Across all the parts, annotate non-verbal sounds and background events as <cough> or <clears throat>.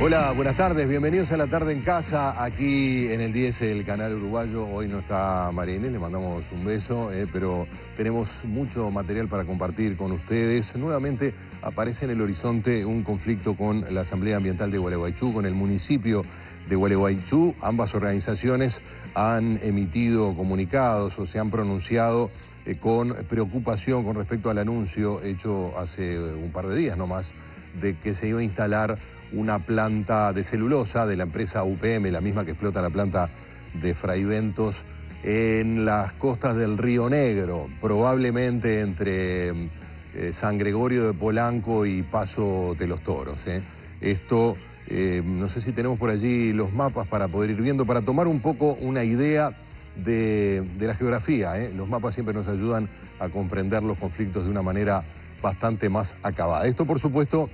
Hola, buenas tardes, bienvenidos a la tarde en casa, aquí en el 10 del canal uruguayo. Hoy no está María le mandamos un beso, eh, pero tenemos mucho material para compartir con ustedes. Nuevamente aparece en el horizonte un conflicto con la Asamblea Ambiental de Gualeguaychú, con el municipio de Gualeguaychú. Ambas organizaciones han emitido comunicados o se han pronunciado eh, con preocupación con respecto al anuncio hecho hace un par de días nomás de que se iba a instalar una planta de celulosa de la empresa UPM, la misma que explota la planta de Fraiventos, en las costas del Río Negro, probablemente entre eh, San Gregorio de Polanco y Paso de los Toros. ¿eh? Esto, eh, no sé si tenemos por allí los mapas para poder ir viendo, para tomar un poco una idea de, de la geografía. Los mapas siempre nos ayudan a comprender los conflictos de una manera bastante más acabada. Esto, por supuesto,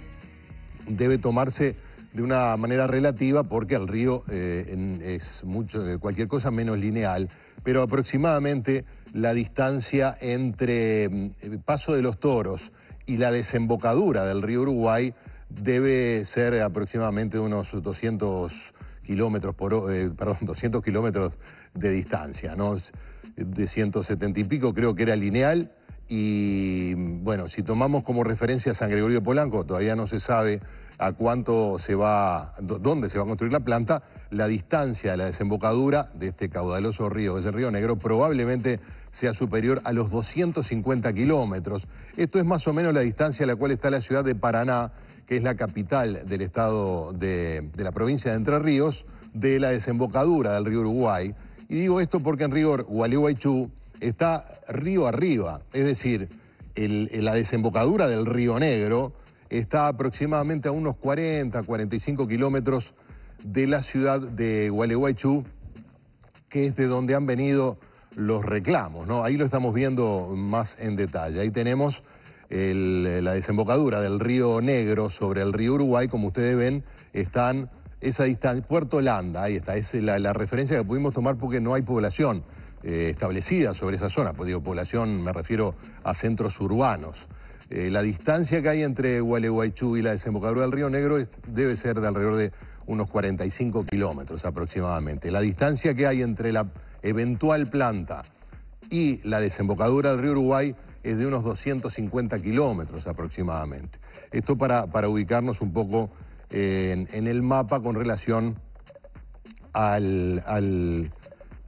debe tomarse de una manera relativa porque el río eh, es mucho, cualquier cosa menos lineal, pero aproximadamente la distancia entre mm, el Paso de los Toros y la desembocadura del río Uruguay debe ser aproximadamente unos 200 kilómetros por eh, perdón, <laughs> 200 kilómetros de distancia, ¿no? De 170 y pico creo que era lineal y bueno, si tomamos como referencia San Gregorio Polanco, todavía no se sabe a cuánto se va, dónde se va a construir la planta, la distancia de la desembocadura de este caudaloso río, que es el Río Negro, probablemente sea superior a los 250 kilómetros. Esto es más o menos la distancia a la cual está la ciudad de Paraná, que es la capital del estado de, de la provincia de Entre Ríos, de la desembocadura del río Uruguay. Y digo esto porque en rigor Gualeguaychú está río arriba, es decir, la desembocadura del río Negro está aproximadamente a unos 40, 45 kilómetros de la ciudad de Gualeguaychú, que es de donde han venido los reclamos. ¿no? Ahí lo estamos viendo más en detalle. Ahí tenemos la desembocadura del río Negro sobre el río Uruguay, como ustedes ven, están esa distancia, Puerto Landa, ahí está, es la referencia que pudimos tomar porque no hay población eh, establecida sobre esa zona, pues digo población, me refiero a centros urbanos. Eh, la distancia que hay entre Gualeguaychú y la desembocadura del Río Negro debe ser de alrededor de unos 45 kilómetros aproximadamente. La distancia que hay entre la eventual planta y la desembocadura del río Uruguay es de unos 250 kilómetros aproximadamente. Esto para, para ubicarnos un poco en, en, el mapa con relación al, al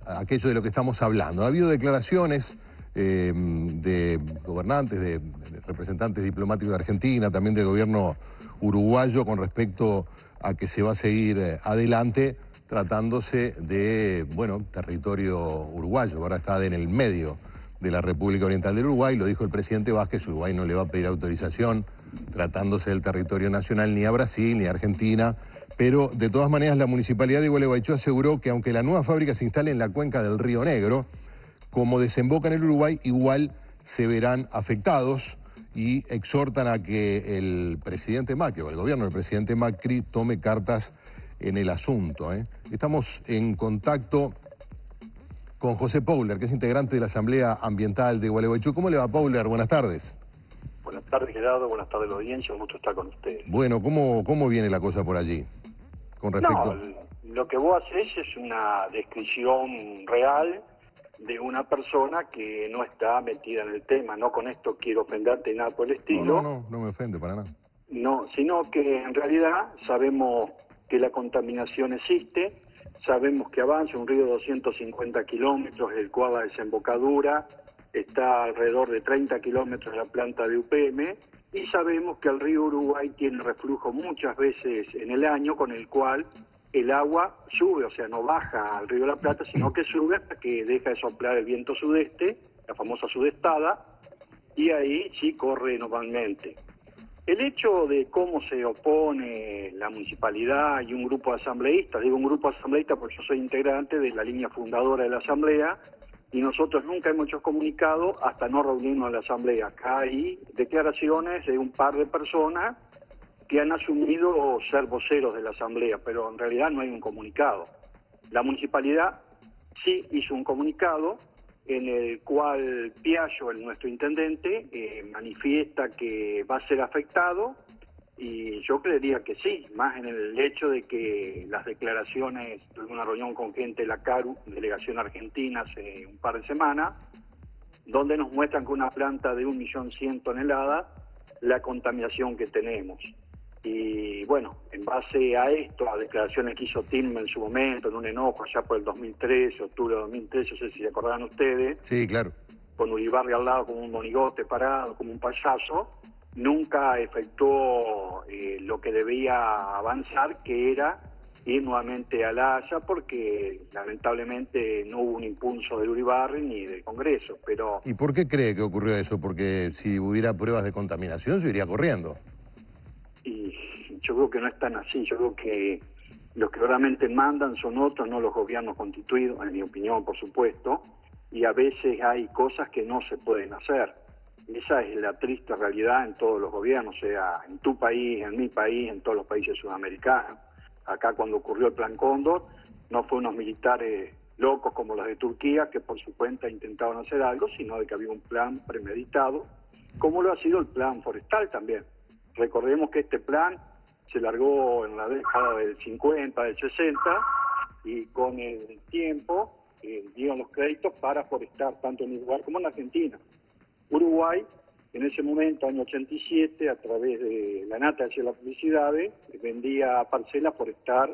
aquello de lo que estamos hablando. Ha habido declaraciones eh, de gobernantes, de, representantes diplomáticos de Argentina, también del gobierno uruguayo con respecto a que se va a seguir eh, adelante tratándose de, bueno, territorio uruguayo, ahora está en el medio de la República Oriental del Uruguay, lo dijo el presidente Vázquez, Uruguay no le va a pedir autorización tratándose del territorio nacional ni a Brasil ni a Argentina, pero de todas maneras la Municipalidad de Gualeguaychú aseguró que aunque la nueva fábrica se instale en la cuenca del Río Negro, como desemboca en el Uruguay, igual se verán afectados y exhortan a que el presidente Macri o el gobierno del presidente Macri tome cartas en el asunto. ¿eh? Estamos en contacto con José Pouler, que es integrante de la Asamblea Ambiental de Gualeguaychú. ¿Cómo le va, Pouler? Buenas tardes. Buenas tardes, Gerardo. Buenas tardes, la audiencia. Un gusto estar con ustedes. Bueno, ¿cómo, cómo viene la cosa por allí? Con respecto... No, lo que vos haces es una descripción real de una persona que no está metida en el tema. No con esto quiero ofenderte nada por el estilo. No, no, no, me ofende para nada. No, sino que en realidad sabemos que la contaminación existe, sabemos que avanza un río de 250 kilómetros, el cual la desembocadura está alrededor de 30 kilómetros de la planta de UPM, y sabemos que el río Uruguay tiene reflujo muchas veces en el año, con el cual el agua sube, o sea, no baja al río la Plata, sino que sube hasta que deja de soplar el viento sudeste, la famosa sudestada, y ahí sí corre normalmente. El hecho de cómo se opone la municipalidad y un grupo de asambleístas, digo un grupo de asambleístas porque yo soy integrante de la línea fundadora de la asamblea, y nosotros nunca hemos hecho comunicado hasta no reunirnos en la asamblea. Acá hay declaraciones de un par de personas que han asumido ser voceros de la Asamblea, pero en realidad no hay un comunicado. La municipalidad sí hizo un comunicado en el cual Piaggio, el nuestro intendente, eh, manifiesta que va a ser afectado Y yo creería que sí, más en el hecho de que las declaraciones, tuve una reunión con gente de la CARU, delegación argentina, hace un par de semanas, donde nos muestran que una planta de 1.100.000 toneladas, la contaminación que tenemos. Y bueno, en base a esto, a declaraciones que hizo Tim en su momento, en un enojo allá por el 2013, octubre de 2013, no sé si se acordarán ustedes. Sí, claro. Con Uribarri al lado como un monigote parado, como un payaso, nunca efectuó eh, lo que debía avanzar, que era ir nuevamente a la Haya, porque lamentablemente no hubo un impulso de Uribarri ni del Congreso. Pero... ¿Y por qué cree que ocurrió eso? Porque si hubiera pruebas de contaminación se iría corriendo yo creo que no es tan así, yo creo que los que realmente mandan son otros, no los gobiernos constituidos, en mi opinión, por supuesto, y a veces hay cosas que no se pueden hacer. Esa es la triste realidad en todos los gobiernos, sea en tu país, en mi país, en todos los países sudamericanos. Acá cuando ocurrió el Plan Cóndor, no fue unos militares locos como los de Turquía, que por su cuenta intentaban hacer algo, sino de que había un plan premeditado, como lo ha sido el plan forestal también. Recordemos que este plan se largó en la década del 50, del 60, y con el tiempo eh, dieron los créditos para forestar tanto en Uruguay como en Argentina. Uruguay, en ese momento, año 87, a través de la Nata hacia la publicidad, vendía parcelas forestar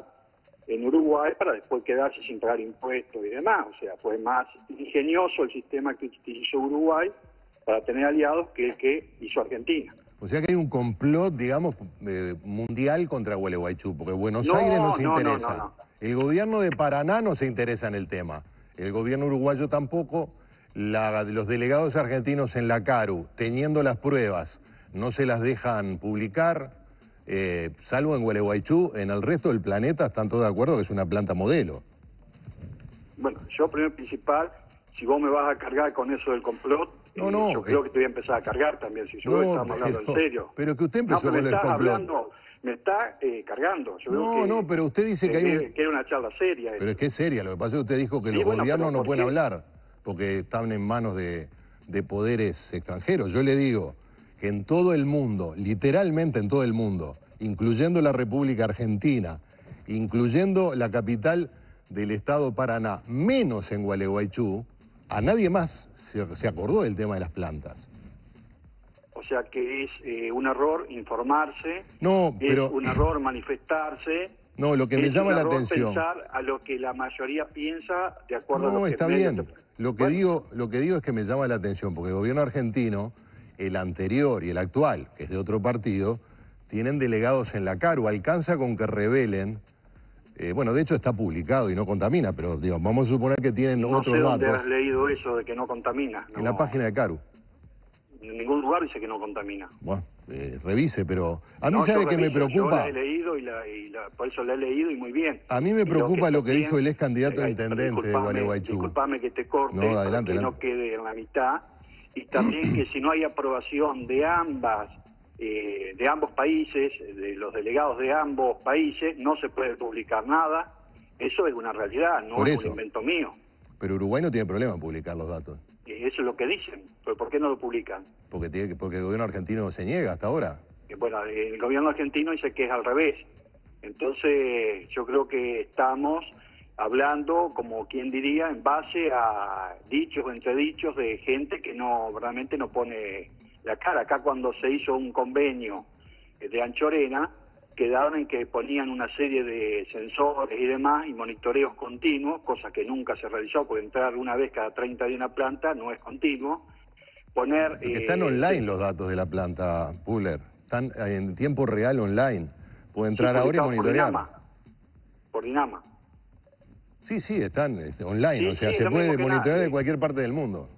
en Uruguay para después quedarse sin pagar impuestos y demás. O sea, fue más ingenioso el sistema que hizo Uruguay para tener aliados que el que hizo Argentina. O sea que hay un complot, digamos, eh, mundial contra Gualeguaychú, porque Buenos Aires no se interesa. el gobierno de Paraná no se interesa en el tema. El gobierno uruguayo tampoco. Los delegados argentinos en la CARU, teniendo las pruebas, no se las dejan publicar, eh, salvo en Gualeguaychú, en el resto del planeta están todos de acuerdo que es una planta modelo. Bueno, yo primero principal, si vos me vas a cargar con eso del complot, no, no. Yo creo eh, que te voy a empezar a cargar también, si yo estamos hablando en serio. Pero que usted empezó no, con el complot. me está eh, cargando. no, no, pero usted dice que hay un... Que una charla seria. Pero es que es seria. Lo que pasa es que usted dijo que los gobiernos no pueden hablar porque están en manos de, de poderes extranjeros. Yo le digo que en todo el mundo, literalmente en todo el mundo, incluyendo la República Argentina, incluyendo la capital del estado Paraná, menos en Gualeguaychú, a nadie más se, acordó del tema de las plantas. O sea que es eh, un error informarse, no, pero, es un error manifestarse. No, lo que me llama la atención. pensar a lo que la mayoría piensa de acuerdo a lo que está bien. Lo que digo, lo que digo es que me llama la atención porque el gobierno argentino, el anterior y el actual, que es de otro partido, tienen delegados en la CARU. Alcanza con que revelen eh, bueno, de hecho está publicado y no contamina, pero digo, vamos a suponer que tienen no otros sé dónde has leído eso de que no contamina? En la página de Caru. En ningún lugar dice que no contamina. Bueno, eh, revise, pero a mí sabe que me preocupa... Yo he leído y, por eso la he leído y muy bien. A mí me preocupa lo que, dijo el ex candidato a intendente de Gualeguaychú. Disculpame que te corte, no, adelante, que no quede en la mitad. Y también que si no hay aprobación de ambas eh, de ambos países, de los delegados de ambos países, no se puede publicar nada. Eso es una realidad, no es un invento mío. Pero Uruguay no tiene problema en publicar los datos. Eso es lo que dicen. ¿Pero por qué no lo publican? Porque, tiene, porque el gobierno argentino se niega hasta ahora. Bueno, el gobierno argentino dice que es al revés. Entonces, yo creo que estamos hablando, como quien diría, en base a dichos, entre dichos de gente que no realmente no pone la cara. Acá cuando se hizo un convenio eh, de Anchorena, quedaron en que ponían una serie de sensores y demás y monitoreos continuos, cosa que nunca se realizó, porque entrar una vez cada 30 de una planta no es continuo. Poner, están eh, online los datos de la planta, Puller. Están en tiempo real online. Puede entrar ahora y monitorear. Por Dinama. Sí, sí, están este, online. o sea, se puede monitorear de cualquier parte del mundo.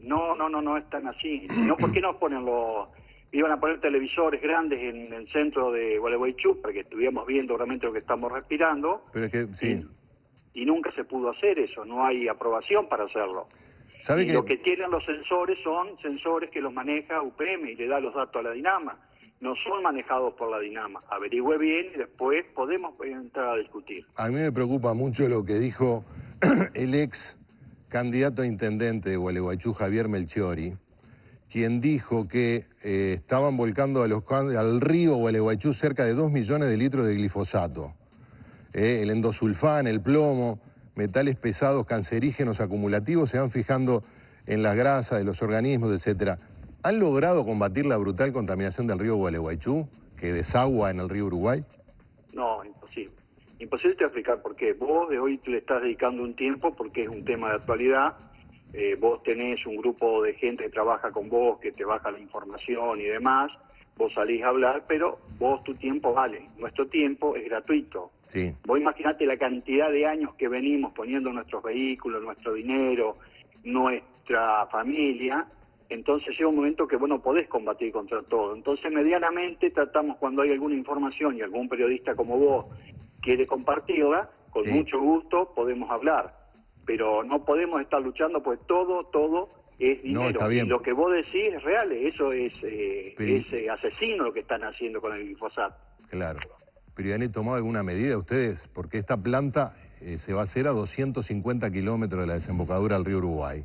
No, no, no, no es tan así. No, ¿por qué no ponen los... Iban a poner televisores grandes en el centro de Gualeguaychú para que estuviéramos viendo realmente lo que estamos respirando. Pero es que, sí. Y, nunca se pudo hacer eso, no hay aprobación para hacerlo. ¿Sabe y lo que tienen los sensores son sensores que los maneja UPM y le da los datos a la Dinama. No son manejados por la Dinama. Averigüe bien y después podemos entrar a discutir. A mí me preocupa mucho lo que dijo <clears throat> el ex candidato a intendente de Gualeguaychú, Javier Melchiori, quien dijo que eh, estaban volcando al río Gualeguaychú cerca de 2 millones de litros de glifosato. Eh, el endosulfán, el plomo, metales pesados cancerígenos acumulativos se van fijando en las grasas de los organismos, etc. ¿Han logrado combatir la brutal contaminación del río Gualeguaychú, que desagua en el río Uruguay? No, imposible. Imposible te explicar por qué. Vos de hoy le estás dedicando un tiempo porque es un tema de actualidad eh, vos tenés un grupo de gente que trabaja con vos, que te baja la información y demás, vos salís a hablar, pero vos tu tiempo vale, nuestro tiempo es gratuito. Sí. Vos imaginate la cantidad de años que venimos poniendo nuestros vehículos, nuestro dinero, nuestra familia, entonces llega un momento que vos no podés combatir contra todo. Entonces medianamente tratamos cuando hay alguna información y algún periodista como vos quiere compartirla, con mucho gusto podemos hablar pero no podemos estar luchando, pues todo, todo es dinero. Y lo que vos decís es real, eso es, eh, eh, asesino lo que están haciendo con el glifosato. Claro. Pero han tomado alguna medida ustedes? Porque esta planta eh, se va a hacer a 250 kilómetros de la desembocadura del río Uruguay.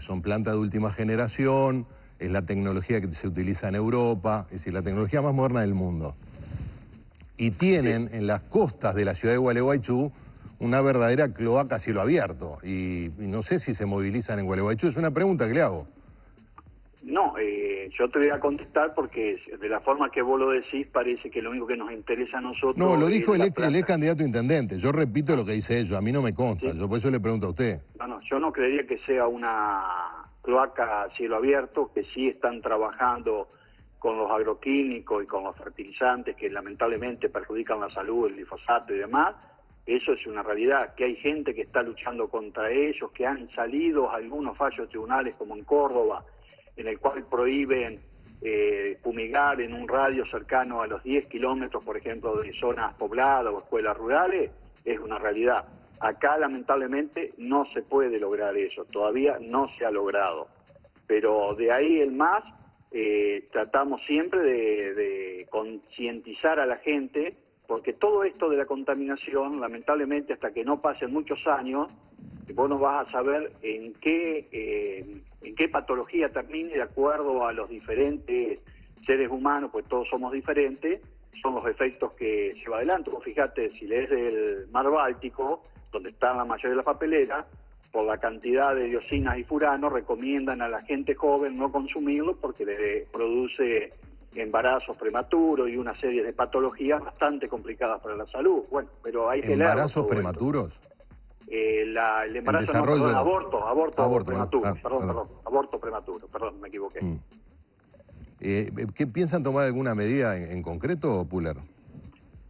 son plantas de última generación, es la tecnología que se utiliza en Europa, es decir, la tecnología más moderna del mundo. Y tienen en las costas de la ciudad de Gualeguaychú una verdadera cloaca a cielo abierto. Y, no sé si se movilizan en Gualeguaychú. Es una pregunta que le hago. No, eh, yo te voy a contestar porque de la forma que vos lo decís parece que lo único que nos interesa a nosotros... No, lo dijo el ex, candidato a intendente. Yo repito lo que dice ellos. A mí no me consta. Yo por eso le pregunto a usted. No, no, yo no creería que sea una cloaca a cielo abierto, que sí están trabajando con los agroquímicos y con los fertilizantes que lamentablemente perjudican la salud, el glifosato y demás, eso es una realidad, que hay gente que está luchando contra ellos, que han salido algunos fallos tribunales como en Córdoba, en el cual prohíben eh, fumigar en un radio cercano a los 10 kilómetros, por ejemplo, de zonas pobladas o escuelas rurales, es una realidad. Acá lamentablemente no se puede lograr eso, todavía no se ha logrado. Pero de ahí el más, eh, tratamos siempre de concientizar a la gente porque todo esto de la contaminación, lamentablemente, hasta que no pasen muchos años, vos no vas a saber en qué, eh, en qué patología termine de acuerdo a los diferentes seres humanos, pues todos somos diferentes, son los efectos que lleva adelante. Vos fíjate, si lees del mar Báltico, donde están la mayoría de las papeleras, por la cantidad de dioxinas y furanos, recomiendan a la gente joven no consumirlo porque le produce embarazos prematuros y una serie de patologías bastante complicadas para la salud. Bueno, pero hay que ¿Embarazos prematuros? Eh, el embarazo no, aborto, aborto, prematuro, ah, perdón, perdón, aborto prematuro, perdón, me equivoqué. Mm. Eh, ¿Qué piensan tomar alguna medida en, concreto, Puller?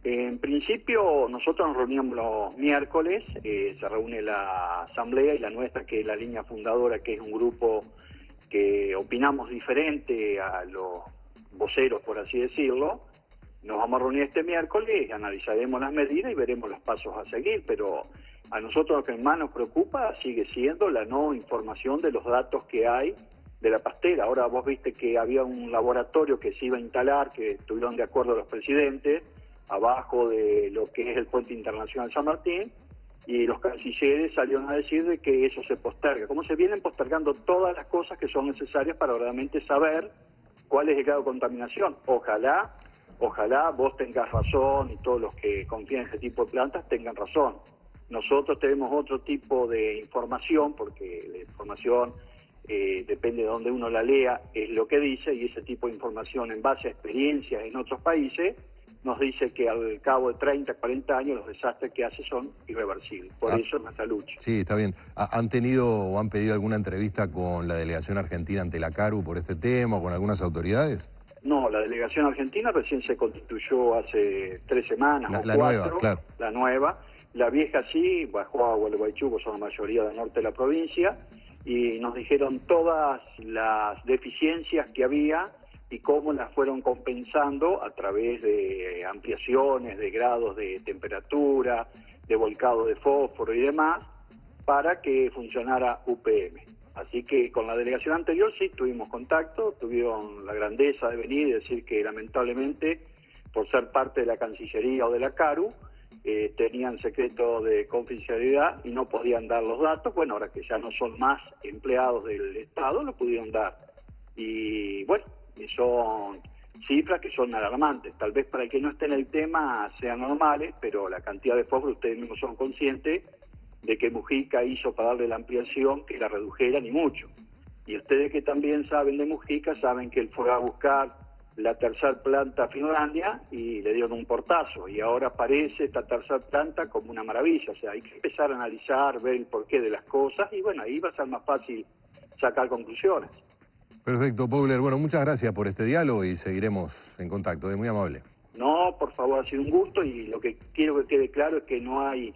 En principio, nosotros nos reunimos los miércoles, eh, se reúne la asamblea y la nuestra, que es la línea fundadora, que es un grupo que opinamos diferente a los voceros, por así decirlo, nos vamos a reunir este miércoles, analizaremos las medidas y veremos los pasos a seguir, pero a nosotros lo que más nos preocupa sigue siendo la no información de los datos que hay de la pastera. Ahora vos viste que había un laboratorio que se iba a instalar, que estuvieron de acuerdo los presidentes, abajo de lo que es el puente internacional San Martín, y los cancilleres salieron a decir de que eso se posterga. Como se vienen postergando todas las cosas que son necesarias para realmente saber cuál es el grado de contaminación. Ojalá, ojalá vos tengas razón y todos los que confían en este tipo de plantas tengan razón. Nosotros tenemos otro tipo de información, porque la información eh, depende de donde uno la lea, es lo que dice, y ese tipo de información en base a experiencias en otros países nos dice que al cabo de 30, 40 años los desastres que hace son irreversibles. Por ah. eso es nuestra lucha. Sí, está bien. ¿Han tenido o han pedido alguna entrevista con la delegación argentina ante la CARU por este tema o con algunas autoridades? No, la delegación argentina recién se constituyó hace tres semanas la, o la nueva, claro. La nueva. La vieja sí, bajó a Gualeguaychú, son la mayoría del norte de la provincia, y nos dijeron todas las deficiencias que había y cómo las fueron compensando a través de ampliaciones de grados de temperatura, de volcado de fósforo y demás, para que funcionara UPM. Así que con la delegación anterior sí tuvimos contacto, tuvieron la grandeza de venir y decir que lamentablemente, por ser parte de la Cancillería o de la CARU, eh, tenían secreto de confidencialidad y no podían dar los datos. Bueno, ahora que ya no son más empleados del Estado, lo pudieron dar y bueno, son cifras que son alarmantes. Tal vez para el que no esté en el tema sean normales, pero la cantidad de fósforo ustedes mismos son conscientes de que Mujica hizo para darle la ampliación que la redujera ni mucho. Y ustedes que también saben de Mujica saben que él fue a buscar la tercera planta a Finlandia y le dieron un portazo. Y ahora aparece esta tercera planta como una maravilla. O sea, hay que empezar a analizar, ver el porqué de las cosas y bueno, ahí va a ser más fácil sacar conclusiones. Perfecto, Paul. Bueno, muchas gracias por este diálogo y seguiremos en contacto. Es muy amable. No, por favor, ha sido un gusto y lo que quiero que quede claro es que no hay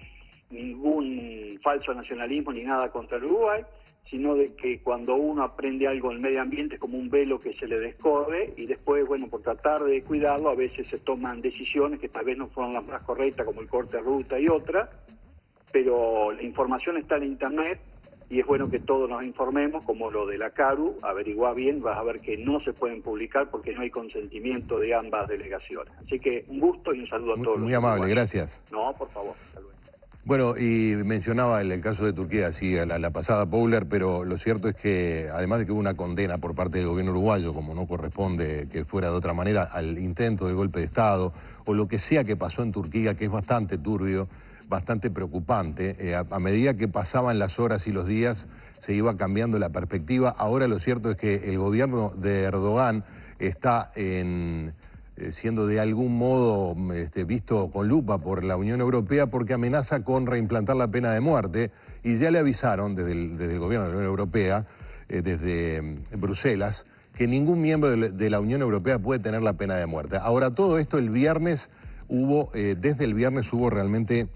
ningún falso nacionalismo ni nada contra el Uruguay, sino de que cuando uno aprende algo en el medio ambiente es como un velo que se le descorre y después, bueno, por tratar de cuidarlo, a veces se toman decisiones que tal vez no fueron las más correctas, como el corte de ruta y otra, pero la información está en Internet y es bueno que todos nos informemos, como lo de la CARU, averigua bien, vas a ver que no se pueden publicar porque no hay consentimiento de ambas delegaciones. Así que un gusto y un saludo a todos. Muy, amable, gracias. No, por favor. Bueno, y mencionaba el, caso de Turquía, sí, la, la pasada Powler, pero lo cierto es que además de que hubo una condena por parte del gobierno uruguayo, como no corresponde que fuera de otra manera, al intento de golpe de Estado, o lo que sea que pasó en Turquía, que es bastante turbio, bastante preocupante, eh, a, medida que pasaban las horas y los días se iba cambiando la perspectiva. Ahora lo cierto es que el gobierno de Erdogan está eh, siendo de algún modo este, visto con lupa por la Unión Europea porque amenaza con reimplantar la pena de muerte y ya le avisaron desde el, gobierno de la Unión Europea, eh, desde mm, Bruselas, que ningún miembro de la Unión Europea puede tener la pena de muerte. Ahora, todo esto el viernes hubo, desde el viernes hubo realmente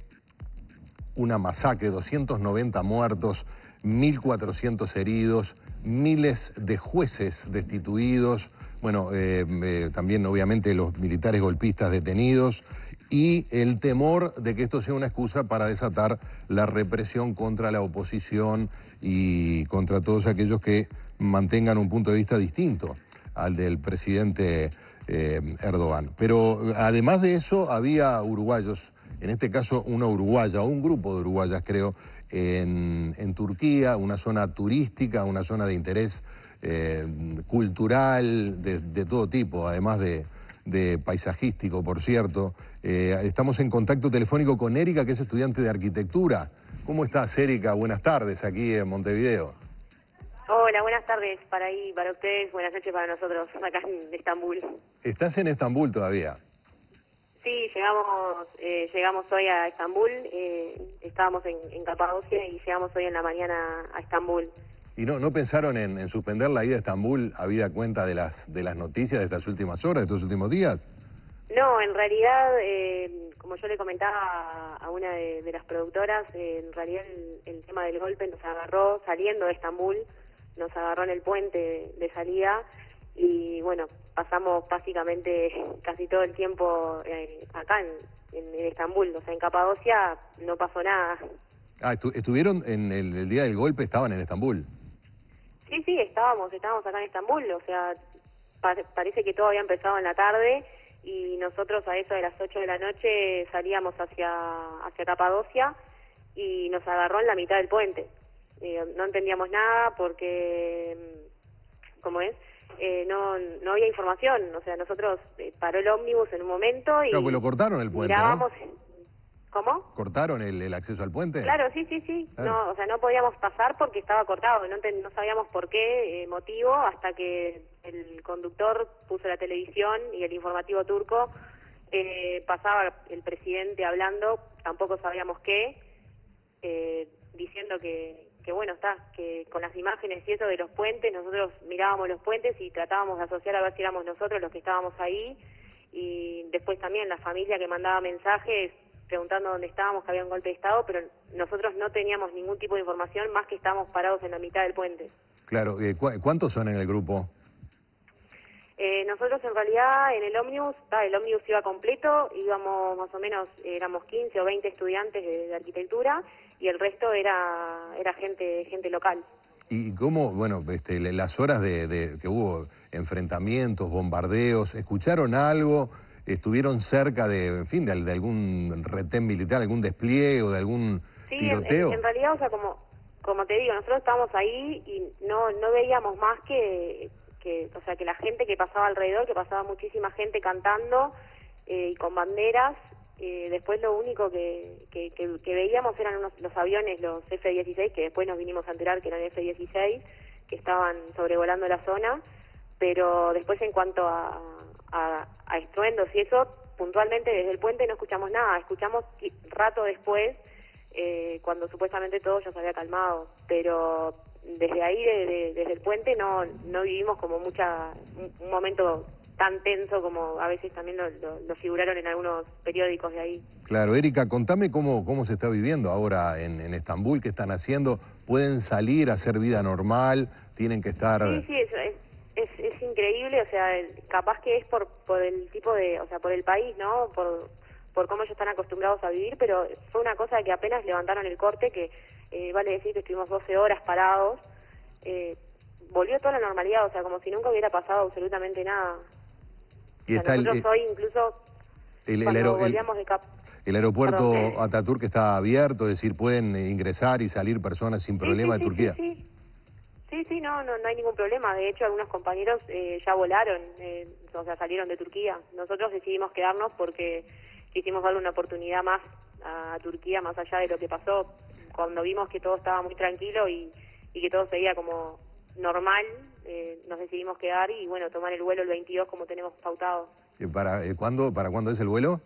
una masacre, 290 muertos, 1.400 heridos, miles de jueces destituidos, bueno, eh, eh, también obviamente los militares golpistas detenidos y el temor de que esto sea una excusa para desatar la represión contra la oposición y contra todos aquellos que mantengan un punto de vista distinto al del presidente eh, Erdogan. Pero además de eso, había uruguayos, en este caso una uruguaya o un grupo de uruguayas, creo, en, en Turquía, una zona turística, una zona de interés eh, cultural, de, todo tipo, además de, paisajístico, por cierto. Eh, estamos en contacto telefónico con Erika, que es estudiante de arquitectura. ¿Cómo estás, Erika? Buenas tardes aquí en Montevideo. Hola, buenas tardes para ahí, para ustedes, buenas noches para nosotros, acá en Estambul. ¿Estás en Estambul todavía? Sí, llegamos eh, llegamos hoy a Estambul, estábamos en, en Capadocia y llegamos hoy en la mañana a Estambul. ¿Y no, no pensaron en, suspender la ida a Estambul habida cuenta de las, de las noticias de estas últimas horas, de estos últimos días? No, en realidad, eh, como yo le comentaba a una de, las productoras, eh, en realidad el, tema del golpe nos agarró saliendo de Estambul, nos agarró en el puente de salida y bueno, pasamos básicamente casi todo el tiempo eh, acá en, en, Estambul, o sea, en Capadocia no pasó nada. Ah, estuvieron en el, día del golpe, estaban en Estambul. Sí, sí, estábamos, estábamos acá en Estambul, o sea, parece que todo había empezado en la tarde y nosotros a eso de las 8 de la noche salíamos hacia, hacia Capadocia y nos agarró en la mitad del puente. Eh, no entendíamos nada porque, mm, ¿cómo es? Eh, no, no había información, o sea, nosotros eh, paró el ómnibus en un momento y... Claro, pues lo cortaron el puente, ¿Cómo? ¿Cortaron el, acceso al puente? Claro, sí, sí, sí. No, o sea, no podíamos pasar porque estaba cortado. No, no sabíamos por qué eh, motivo hasta que el conductor puso la televisión y el informativo turco eh, pasaba el presidente hablando, tampoco sabíamos qué, diciendo que, que bueno, está, que con las imágenes y eso de los puentes, nosotros mirábamos los puentes y tratábamos de asociar a ver si éramos nosotros los que estábamos ahí. Y después también la familia que mandaba mensajes preguntando dónde estábamos, que había un golpe de Estado, pero nosotros no teníamos ningún tipo de información más que estábamos parados en la mitad del puente. Claro, eh, ¿cuántos son en el grupo? Eh, nosotros en realidad en el ómnibus, el ómnibus iba completo, íbamos más o menos, éramos 15 o 20 estudiantes de, arquitectura y el resto era, era gente, gente local. ¿Y cómo, bueno, este, las horas de, de que hubo enfrentamientos, bombardeos, escucharon algo? estuvieron cerca de, en fin, de, algún retén militar, algún despliegue o de algún tiroteo. En, en, realidad, o sea, como, como te digo, nosotros estábamos ahí y no, no veíamos más que, que, o sea, que la gente que pasaba alrededor, que pasaba muchísima gente cantando y con banderas, después lo único que, que, veíamos eran los aviones, los F-16, que después nos vinimos a enterar que eran F-16, que estaban sobrevolando la zona, pero después en cuanto a, a, estruendos y eso, puntualmente desde el puente no escuchamos nada, escuchamos rato después, eh, cuando supuestamente todo ya se había calmado, pero desde ahí, desde el puente, no, no vivimos como mucha un, momento tan tenso como a veces también lo, figuraron en algunos periódicos de ahí. Claro, Erika, contame cómo, cómo se está viviendo ahora en, en Estambul, qué están haciendo, pueden salir a hacer vida normal, tienen que estar... Sí, sí, eso es, es, increíble, o sea, capaz que es por, por el tipo de, o sea, por el país, ¿no? Por, por cómo ellos están acostumbrados a vivir, pero fue una cosa que apenas levantaron el corte, que eh, vale decir que estuvimos 12 horas parados, eh, volvió toda la normalidad, o sea, como si nunca hubiera pasado absolutamente nada. Y está nosotros hoy incluso el, el, aeropuerto Ataturk está abierto, es decir, pueden ingresar y salir personas sin problema de Turquía. Sí, sí, no, no, no hay ningún problema. De hecho, algunos compañeros eh, ya volaron, eh, o sea, salieron de Turquía. Nosotros decidimos quedarnos porque quisimos darle una oportunidad más a Turquía, más allá de lo que pasó. Cuando vimos que todo estaba muy tranquilo y, y que todo seguía como normal, eh, nos decidimos quedar y, bueno, tomar el vuelo el 22 como tenemos pautado. ¿Para, ¿cuándo, ¿Para cuándo es el vuelo?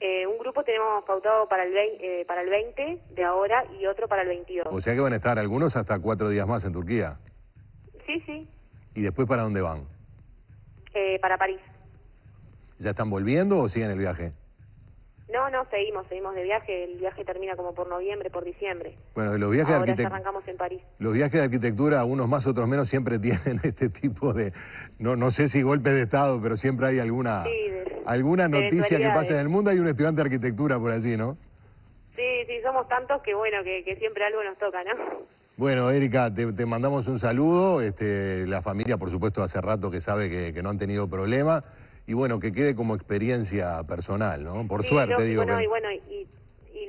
Eh, un grupo tenemos pautado para el, eh, para el 20 de ahora y otro para el 22. O sea que van a estar algunos hasta cuatro días más en Turquía. Sí, sí. ¿Y después para dónde van? Eh, para París. ¿Ya están volviendo o siguen el viaje? No, no, seguimos, seguimos de viaje. El viaje termina como por noviembre, por diciembre. Bueno, los viajes Ahora de arquitectura. arrancamos en París. Los viajes de arquitectura, unos más, otros menos, siempre <laughs> tienen este tipo de. No, no sé si golpe de Estado, pero siempre hay alguna. Sí, alguna noticia que pasa en el mundo, hay un estudiante de arquitectura por allí, ¿no? Sí, sí, somos tantos que bueno, que, siempre algo nos toca, ¿no? Bueno, Erika, te, mandamos un saludo. Este, la familia, por supuesto, hace rato que sabe que, no han tenido problema. Y bueno, que quede como experiencia personal, ¿no? Por suerte, digo. y bueno, y,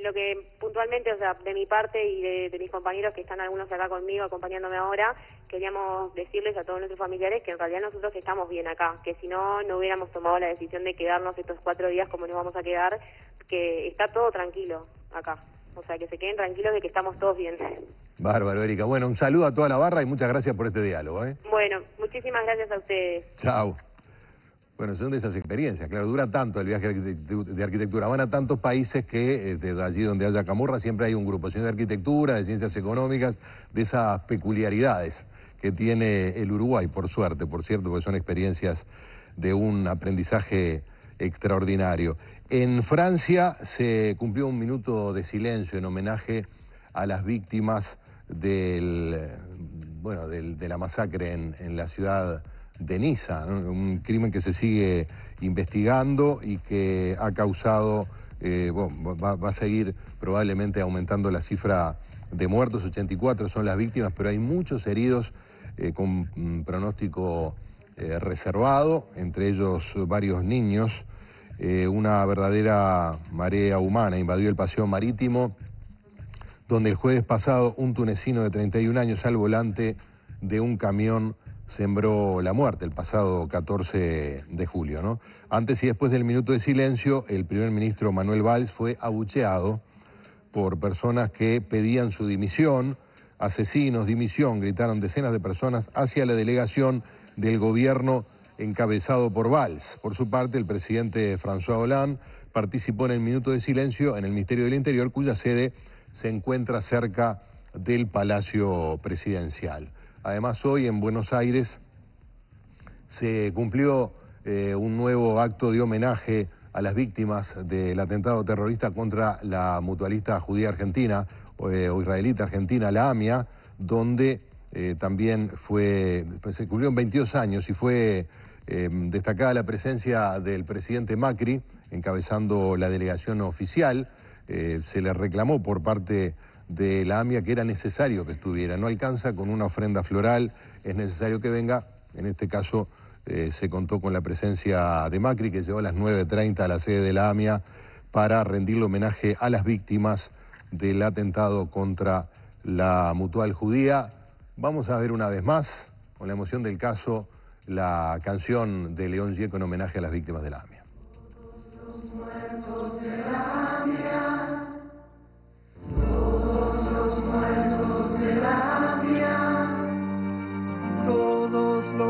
lo que puntualmente, o sea, de mi parte y de, mis compañeros que están algunos acá conmigo acompañándome ahora, queríamos decirles a todos nuestros familiares que en realidad nosotros estamos bien acá, que si no, no hubiéramos tomado la decisión de quedarnos estos cuatro días como nos vamos a quedar, que está todo tranquilo acá. O sea, que se queden tranquilos de que estamos todos bien. Bárbaro, Erika. Bueno, un saludo a toda la barra y muchas gracias por este diálogo. ¿eh? Bueno, muchísimas gracias a ustedes. Chao. Bueno, son de esas experiencias. Claro, dura tanto el viaje de arquitectura. Van a tantos países que desde allí donde haya camorra siempre hay un grupo, de arquitectura, de ciencias económicas, de esas peculiaridades que tiene el Uruguay, por suerte, por cierto, porque son experiencias de un aprendizaje extraordinario. En Francia se cumplió un minuto de silencio en homenaje a las víctimas del, bueno, de la masacre en, en la ciudad de Niza, un crimen que se sigue investigando y que ha causado, eh, va, a seguir probablemente aumentando la cifra de muertos, 84 son las víctimas, pero hay muchos heridos eh, con mm, pronóstico eh, reservado, entre ellos varios niños. una verdadera marea humana invadió el paseo marítimo, donde el jueves pasado un tunecino de 31 años al volante de un camión sembró la muerte el pasado 14 de julio. ¿no? Antes y después del minuto de silencio, el primer ministro Manuel Valls fue abucheado por personas que pedían su dimisión. Asesinos, dimisión, gritaron decenas de personas hacia la delegación del gobierno encabezado por Valls. Por su parte, el presidente François Hollande participó en el minuto de silencio en el Ministerio del Interior, cuya sede se encuentra cerca del Palacio Presidencial. Además, hoy en Buenos Aires se cumplió eh, un nuevo acto de homenaje a las víctimas del atentado terrorista contra la mutualista judía argentina eh, o israelita argentina, la AMIA, donde eh, también fue, pues, se cumplieron 22 años y fue destacada la presencia del presidente Macri encabezando la delegación oficial. se le reclamó por parte de la AMIA que era necesario que estuviera. No alcanza con una ofrenda floral, es necesario que venga. En este caso eh, se contó con la presencia de Macri, que llegó a las 9.30 a la sede de la AMIA para rendirle homenaje a las víctimas del atentado contra la mutual judía. Vamos a ver una vez más con la emoción del caso, la canción de León Gieco en homenaje a las víctimas de la AMIA.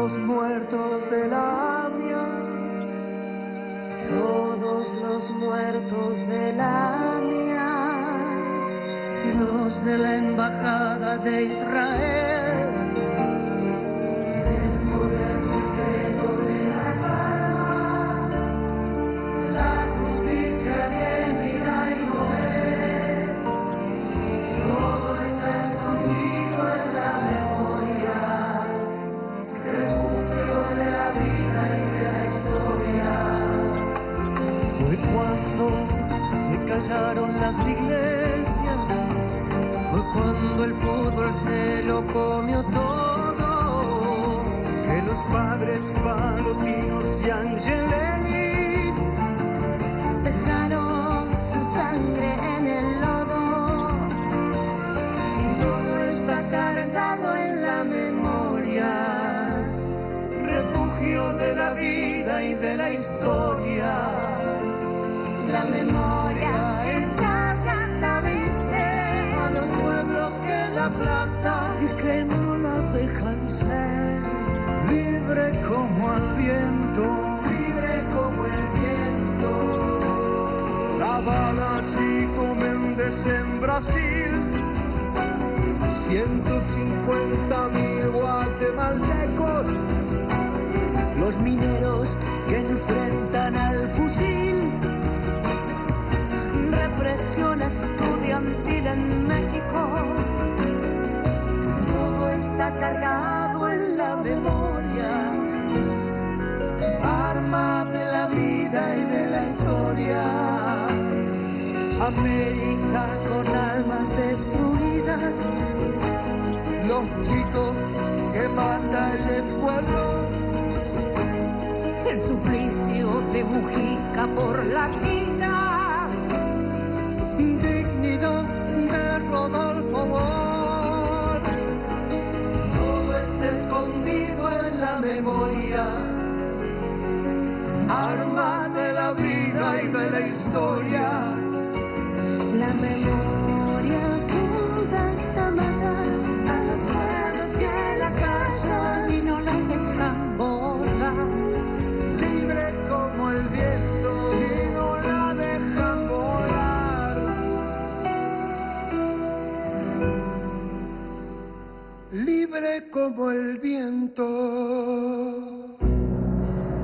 Los muertos de la AMIA, todos los muertos de la AMIA, los de la Embajada de Israel, Fue cuando se callaron las iglesias, fue cuando el fútbol se lo comió todo, que los padres palotinos y Angelelli Dejaron su sangre en el lodo. Todo está cargado en la memoria. refugio de la vida y de la historia. La memoria ensaya esta veces. A los pueblos que la aplastan y que no la dejan ser. Libre como al viento, libre como el viento. La bala Chico Méndez en Brasil. 150 mil guatemaltecos. Los mineros América con almas destruidas. Los chicos que manda el escuadrón. El suplicio de Mujica por las villas.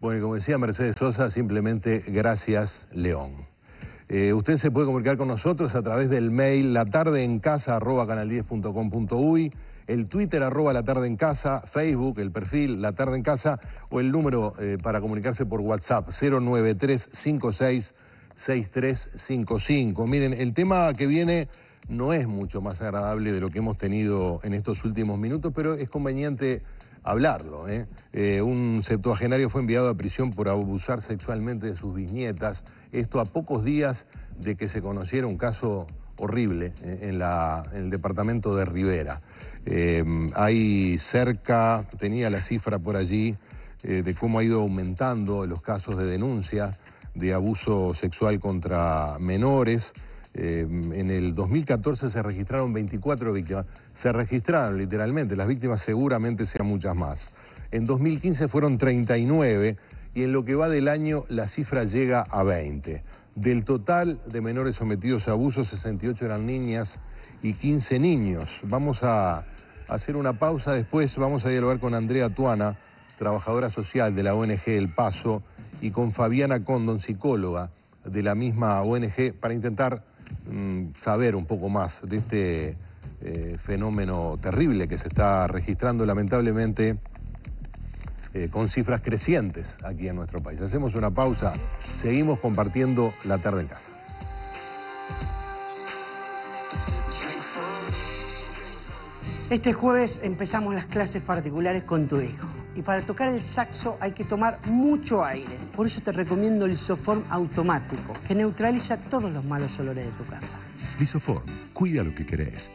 Bueno, y como decía Mercedes Sosa, simplemente gracias, León. Eh, usted se puede comunicar con nosotros a través del mail latardeencasa.canal10.com.uy, el Twitter arroba la tarde en casa, Facebook, el perfil La Tarde en Casa o el número eh, para comunicarse por WhatsApp 093566355. Miren, el tema que viene no es mucho más agradable de lo que hemos tenido en estos últimos minutos, pero es conveniente hablarlo. ¿eh? Eh, un septuagenario fue enviado a prisión por abusar sexualmente de sus bisnietas. Esto a pocos días de que se conociera un caso horrible eh, en, el departamento de Rivera. Hay cerca, tenía la cifra por allí, de cómo ha ido aumentando los casos de denuncia de abuso sexual contra menores. Eh, en el 2014 se registraron 24 víctimas. Se registraron literalmente, las víctimas seguramente sean muchas más. En 2015 fueron 39 y en lo que va del año la cifra llega a 20. Del total de menores sometidos a abuso, 68 eran niñas y 15 niños. Vamos a hacer una pausa, después vamos a dialogar con Andrea Tuana, trabajadora social de la ONG El Paso, y con Fabiana Condon, psicóloga, de la misma ONG para intentar saber un poco más de este eh, fenómeno terrible que se está registrando lamentablemente eh, con cifras crecientes aquí en nuestro país. Hacemos una pausa, seguimos compartiendo la tarde en casa. Este jueves empezamos las clases particulares con tu hijo. Y para tocar el saxo hay que tomar mucho aire. Por eso te recomiendo el Lisoform automático, que neutraliza todos los malos olores de tu casa. Lisoform, cuida lo que querés.